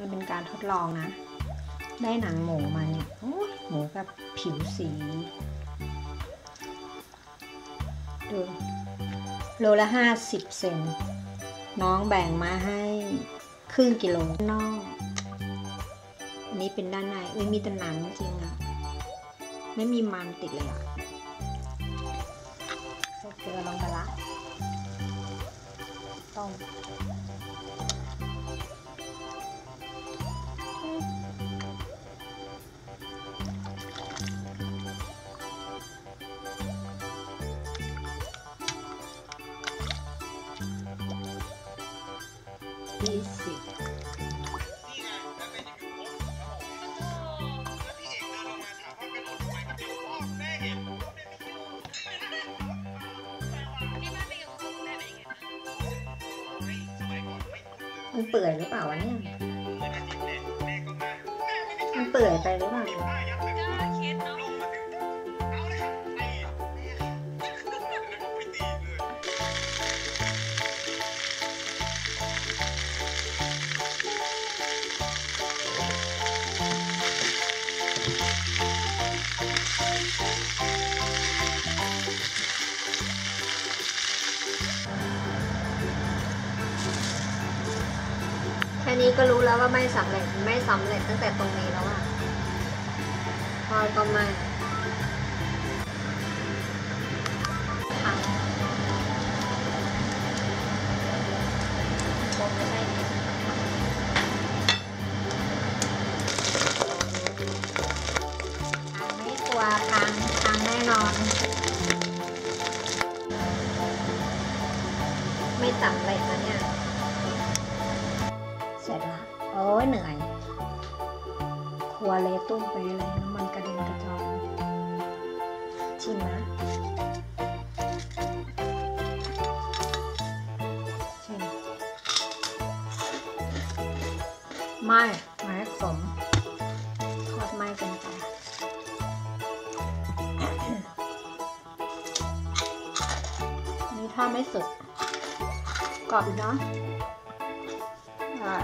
มันเป็นการทดลองนะ ได้หนังหมูมาเนี่ยโอ้หมูกับผิวสีดูโลละห้าสิบเซนน้องแบ่งมาให้ครึ่งกิโลนอก อันนี้เป็นด้านในอุ้ยมีแต่หนังจริงอะไม่มีมันติดเลยอะใส่เกลือลงไปละต้ม ยี่สิบนี่ไงแล้วเป็นอย่างนี้ผมแล้วพี่เอกเดินลงมาถามว่ากระโดดทำไมก็เดี๋ยวพ่อแม่เห็นแม่ไม่คิดว่าที่บ้านไปกับคุณแม่เป็นยังไงเฮ้ยสมัยก่อนไม่คุ้นเลยมันเปื่อยหรือเปล่าวะเนี่ยเหมือนอาทิตย์เลยแม่ก็มาแม่ไม่ได้มันเปื่อยไปหรือเปล่า แค่นี้ก็รู้แล้วว่าไม่สำเร็จไม่สำเร็จตั้งแต่ตรงนี้แล้วอะพอก็ไม่ วพังพังแน่นอน ไม่สำเร็จนะเนี่ย เสร็จละโอ้ยเหนื่อย ครัวเละตุ้มไปเลยน้ำมันกระเด็นกระจายชิมนะชิมไม่ไม่ขม ถ้าไม่สุกกรอบเนาะอ่า